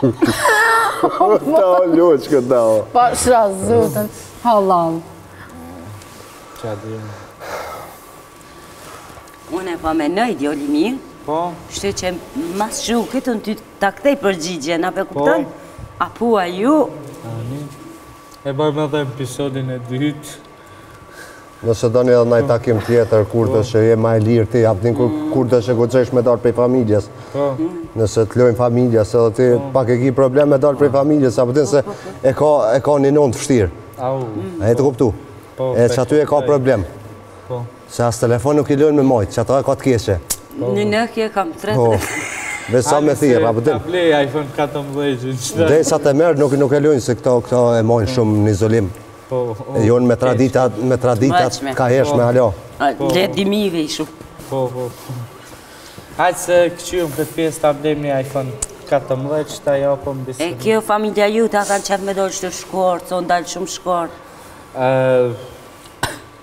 Ta o luqë këta o. Pa shra zëtën, halal. Qa dhe jemi. Unë e po menoj djali mirë. Po. Tash që masi u kthen ty ta kthej përgjigjen, a pe kupton? Po. A pua ju. Ani. E bëjmë edhe episodin e dytë. Nëse doni edhe një takim tjetër, kur tash je ma e lirë ti, a pe din kur të shë gëgjesh me dalë prej familjes. Po. Nëse të lojnë familja, edhe ti po. pak e ki problem me dalë prej po. familjes, a pe din se e ka një nënë të fështirë. Au. A je tu kuptu? Po. E që aty e ka problem. Po. Se as telefon nuk i lojnë me majtë, që ato e ka të keqe. Po. Një në kje kam tre të të. Veç sa me thirrë, a pe po din. Ta blej, iPhone 14, që në qëtë. Dhe sa të marrë nuk e lojnë, se këto e majnë shumë në izolim. Po, o... E jonë me traditat, me traditat, ka hesh me alo. Le dimiri i shumë. Po, po, po. Hajtë se këqyëm këtë pjesë të abdemi iPhone 14 që ta japëm bisë... E kjo familja ju ta kanë qëtë me dojë që të shkuarë, të ndalë shumë shkuarë.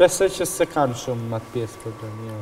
Pesë që se kanë shumë më të pjesë për të një.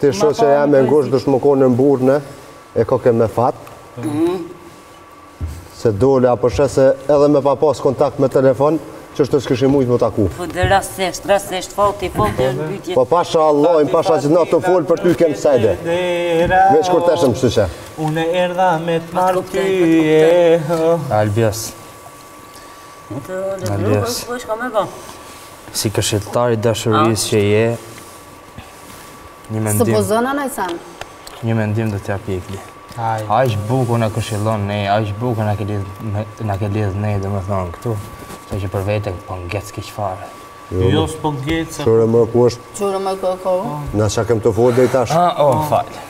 Ti shoqja e ngushtë dush me konë në fund, e kokë me fat. Mhm. Se dole, apo shë se edhe me pa pasë kontakt me telefon, qeshtu s'kishit mujtë me u taku. Po edhe rastësisht, rastësisht, fati, fati është bytje. Po pasha Allahin, pasha që na të folë për ty kemë sajde. Veç kur të shëmë së që. Unë e erdha me të marrë ty e... Albjës. Albjës. Si këshilltar i dashurisë që je, Një mendim. S'po zona naj sen. Një mendim dhe t'ja pjekli. Aq bukur na këshillon ne, aq bukur na ke lidh ne, domethonë këtu, që që për vete po ngec keq fare. Jo, jo s'po ngec. Qërë më ku është? Qërë më ku është? Na që kem të folë dhe i tash. Ah, oh, fajtë.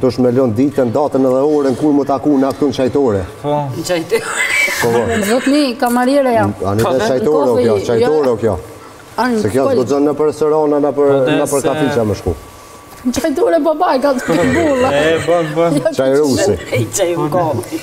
Dush me lonë ditën, datën edhe orën, kur mu taku na ktu në çajtore. Po. Në çajtore. Po, po. Zotni, kamariere jam. Ani de çajtore o kjo, çajtore o kjo. Se kjo është bëzën nëpër restorana, nëpër po, kafiça me shku. Në çajtore, babai ka të për bulla. E, bën, bën. Çaj rusi. Çaj rusi.